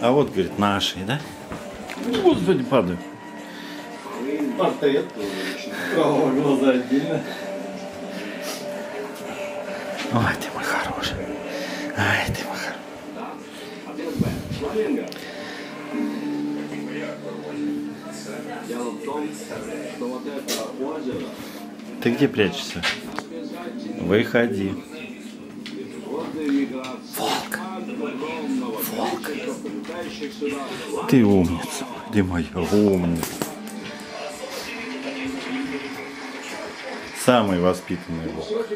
А вот, говорит, наши, да? Господи, падаю. Портрет. Правого глаза отдельно. Ой, ты мой хороший. Ай, ты мой хороший. Дело в том, что вот это озеро, Ты где прячешься? Выходи. миграция, Волк. Ты умница. Ты моя умница. Самый воспитанный волк.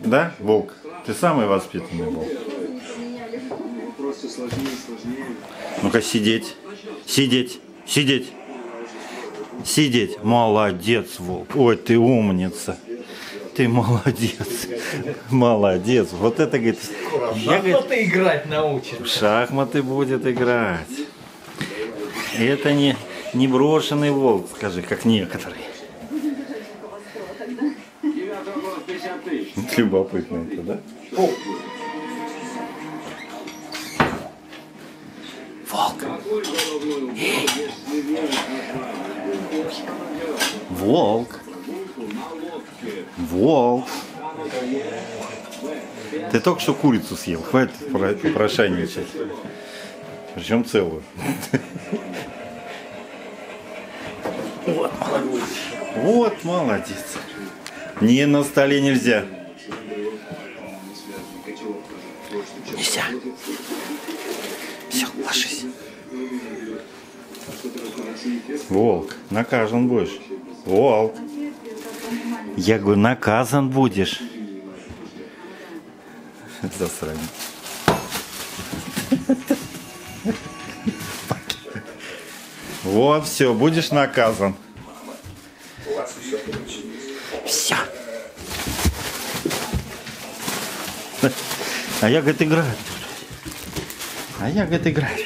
Да, волк? Ты самый воспитанный волк. Ну-ка сидеть. Сидеть. Сидеть. Сидеть. Молодец, волк. Ой, ты умница. Ты молодец. Молодец. Вот это, говорит, Кто-то играть научен. в шахматы будет играть. Это не, не брошенный волк, скажи, как некоторые. 9 год 50 тысяч. Любопытно это, да? Волк. Какой головной убор, если верить названию? Волк. Прогулку на Волк. Ты только что курицу съел, хватит про- попрошайничать. Причем целую. Вот молодец. Вот молодец. Не на столе нельзя. Нельзя. Все, ложись. Волк, наказан будешь. Волк. Я говорю, наказан будешь. Засранец. Вот, все, будешь наказан. Все. А я, говорит, играть. А я, говорит, играть.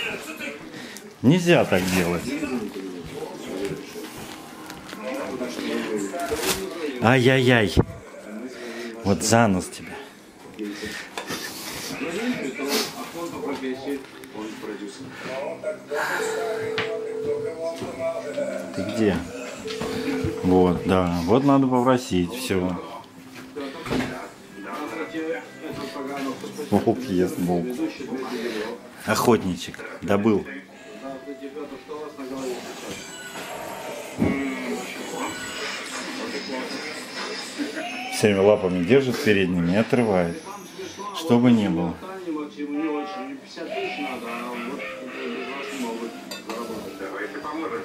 Нельзя так делать. Ай-яй-яй. Вот за нос тебя. Ты где? Вот, да. Вот надо попросить. Все. Волк ест. Охотничек. Добыл. Всеми лапами держит передними и отрывает. Чтобы не было. Таня, Максим, не очень. 50 тысяч надо, вот без вас не могут заработать. Давайте поможем.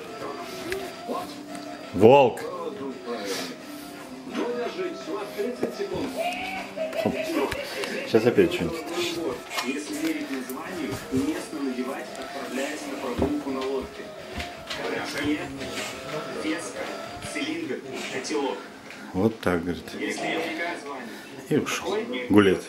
Волк. Вот тут правильно. Держитесь, у вас 30 секунд. Сейчас опять что-нибудь. Отправляясь на прогулку на лодке. Короче, веска, цилиндр, котелок. Вот так, говорит. И ушел. Гулять.